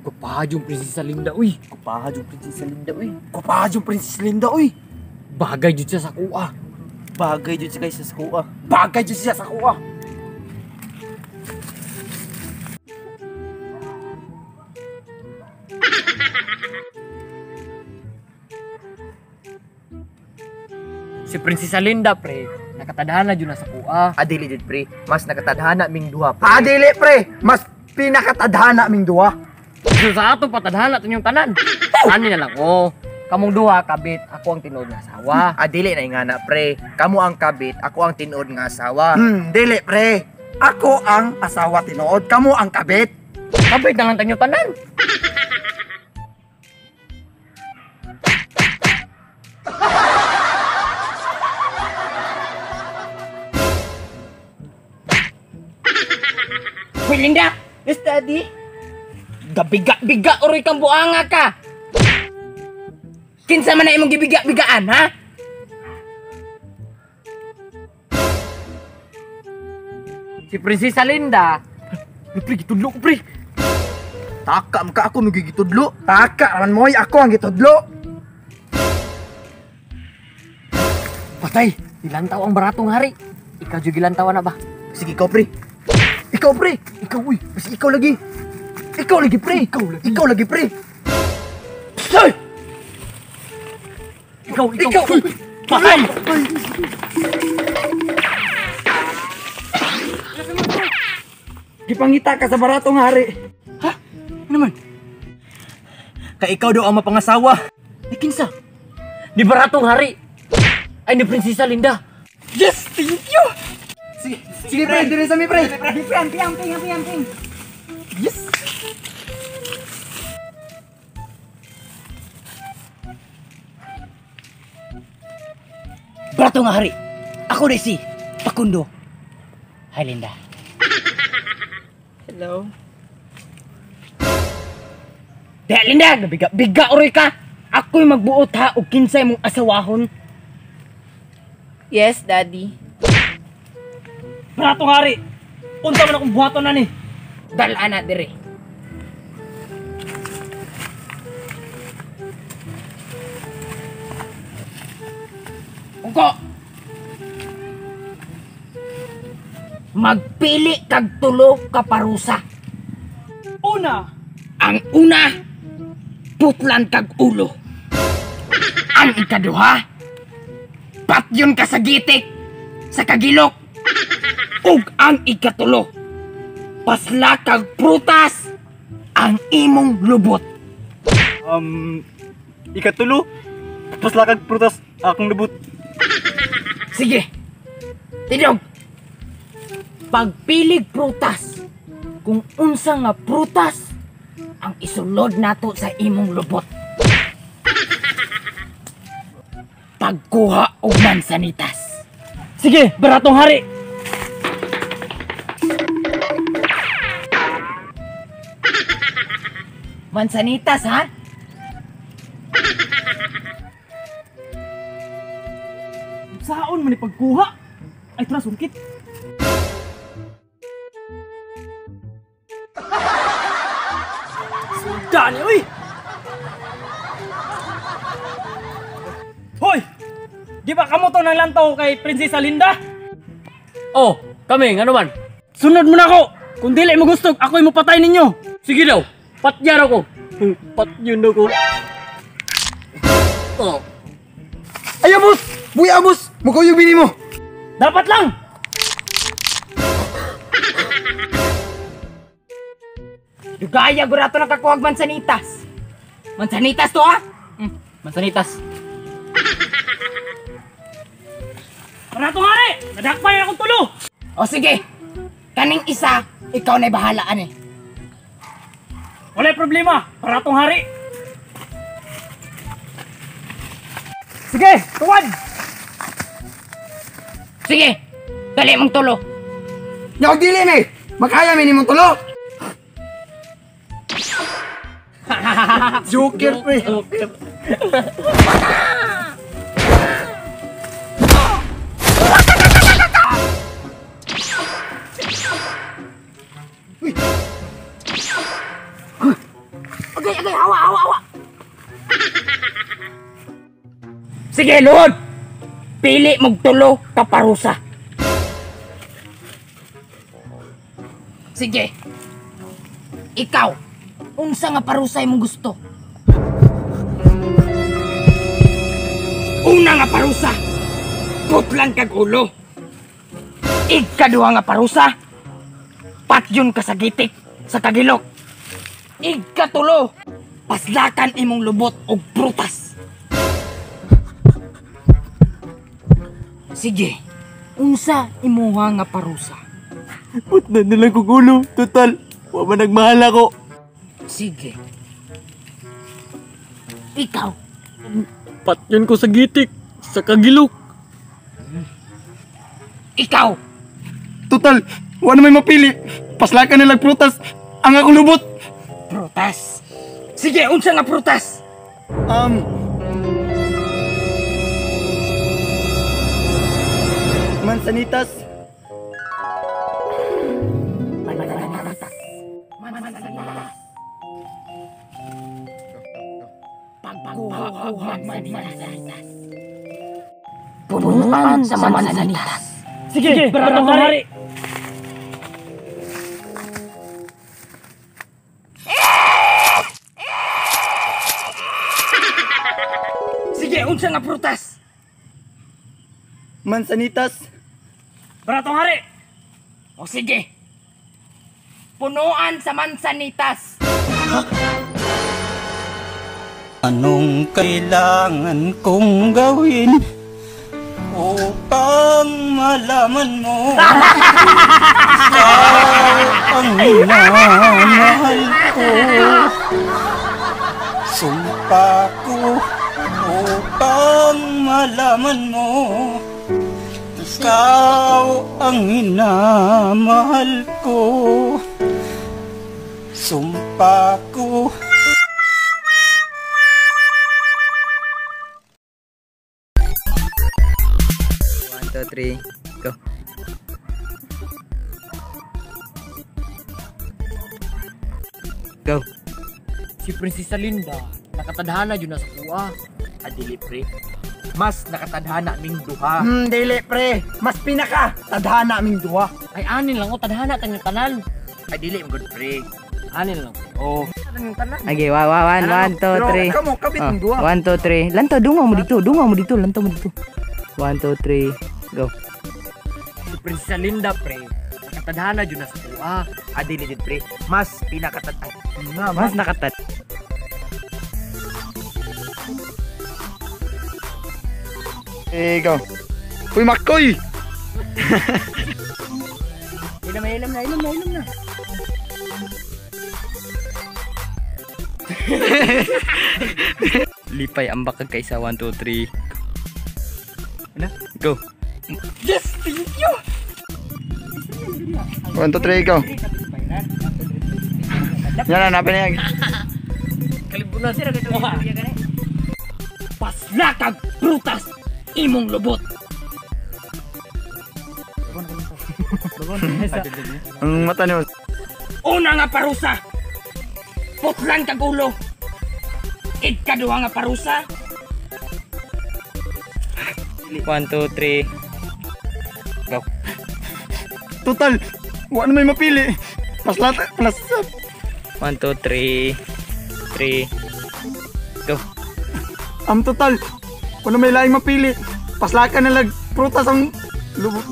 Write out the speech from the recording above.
Kupahad yung Prinsesa Linda, uy. Kupahad yung Prinsesa Linda, uy. Kupahad yung Princess Linda, uy. Bagay jud siya sa kuha. Bagay dyan siya sa skuha. Bagay dyan siya sa kuha. Si Prinsesa Linda, pre. Nakatadhana jud na sa kuha. Adili dyan, pre. Mas nakatadhana ming duha, pre. Adili, pre. Mas pinakatadhana ming duwa. So sa ato patadhana yung tanan. Ani na lang ko. Kamong duha kabit, ako ang tinuod nga asawa. Adili na ingana, pre. Kamu ang kabit, ako ang tinuod nga asawa. Hmm, dili, pre. Ako ang asawa tinuod. Kamu ang kabit. Kabit na lang tanyo tanan. Hoy, Linda! Yes, daddy. Gabiga-biga oroy kang buanga ka! Kinsa man na imong gibiga-bigaan, ha? Si Prinsesa Linda, Pre, gitudlo ko, pre. Taka, maka ako nagigitudlo. Taka, man mo'y ako ang gitudlo. patay! Ilantaw ang baratong hari. Ikaw jud gilantaw na ba? Sige, ikaw, pre. Ikaw, pre. Ikaw, uy. Mas ikaw lagi. Ikaw lagi, pre. Ikaw lagi. Ikaw lagi, pre. Hoy! Ikaw, ikaw, Ikaw! Patay! Gipangita ka sa baratong hari. Ano naman? Kay ikaw daw ang mapangasawa. Ni kinsa? Ni baratong hari. Ay, ni Prinsesa Linda. Yes, thank you. Sige, Sige, pre, dili sa mi, pre. Di, pre, amping, amping, amping, amping. Yes. Baratong hari. Ako na si Pakundo. Hi, Linda. Hello. Dahil Linda, biga-biga oroy ka. Ako'y magbuot ha o kinsay mong asawahon. Yes, Daddy. Baratong hari. Unta man akong buhaton na ni. Dalaan na dire. Uko! Magpili kag tulo ka parusa. Una! Ang una, putlan kag ulo. Ang ikaduha, patyon ka sa gitik, sa kagilok. Ug ang ikatulo, pasla kag prutas, ang imong lubot. Um, ikatulo. Pas lakag prutas akong lubot. Sige. Tidog. Pagpilig prutas. Kung unsa nga prutas ang isulod nato sa imong lubot. Pagkuha og mansanitas. Sige, baratong hari. Mansanitas, ha? Saon man ni pagkuha? Ay, tara, sungkit. Dani, uy! Hoy! Di ba kamo to nang lantaw kay Prinsesa Linda? Oh, kami, ano man? Sunod mo na ako! Kung dili mo gusto, ako'y mo patay ninyo! Sige daw, patyan ako. Patyon ako. Oh, Ay, Amos! Buya, Amos! Mukaw yung bini mo! Dapat lang! Dugaya gurato nakakuha og mansanitas. Mansanitas to, ha? Mm, mansanitas. Maratong hari! Nadakpan na akong tulo! O sige, kaning isa, ikaw na bahala ani. Wala problema! Maratong hari! Sige, tuwan! Sige, dali mong tulo. Nyaw dili ni! Makaya minimum tulo. Joker, pre. Agay, Sige, Lord. Pili mong tulo ka parusa. Sige. Ikaw, unsa nga parusa imong gusto? Una nga parusa, putlan kag ulo. Ikaduha nga parusa, patyon ka sa gitik sa kagilok. Ikatulo, paslakan imong lubot og prutas. Sige, unsa imuha nga parusa? Put na nilang kong ulo. Total, wa man nagmahal ako. Sige. Ikaw, Patyon ko sa gitik, sa kagilok. ikaw, Total, wala may mapili. Paslakan nilang prutas. Ang akong lubot. prutas. Sige, unsa nga prutas? Um... Mansanitas. Pagkuha-kuha mansanitas. Punuan sa mansanitas. Sige, baratong hari. Sige, unsa nga prutas? Mansanitas. Baratong hari. O sige. Punuan sa mansanitas. Anong kailangan kong gawin upang malaman mo ikaw ang minamahal ko? Sumpa ko upang malaman mo ikaw ang minamahal ko. Sumpa ko One, two, three, go. Go. Si Prinsesa Linda, nakatadhana yun na sa kuha. Adili pre. Mas nakatadhana ming duha. Hmm, dili pre. Mas pinaka. Tadhana aming duwa. Ay anin lang o, tadhana tanyang tanan. Ay dili mo good pre. Anin lang. Oh. Okay, wa wa one, one, two, three. kamu kabit Oh, ng duwa. one, two, three. Lantaw, dungaw mo dito. Dungaw mo dito. Lantaw mo dito. One, two, three. Go. Si Prinsesa Linda pre. Nakatadhana yun na sa kuha. Adili din pre. Mas pinakatad... Ay, nga, Mas nakatat. Eh, go. Uy, Makoy! Ilam na, ilam na, ilam na, ilam na. Lipay ang bakag kaysa one, two, three. Ano? Go. Yes! Thank you! One, two, three, go. Yan, hanapin na yan. Kalibunan sila. Paslakag prutas imong lubot. Ang mata niyo. Una nga parusa. Putlan kag ulo. Ikaduha nga parusa. One, two, three. Go. Total, wala may mapili. Plus lahat, plus... One, two, three. Three. Go. Am total, wala may laing mapili. Paslakan na prutas ang lubot.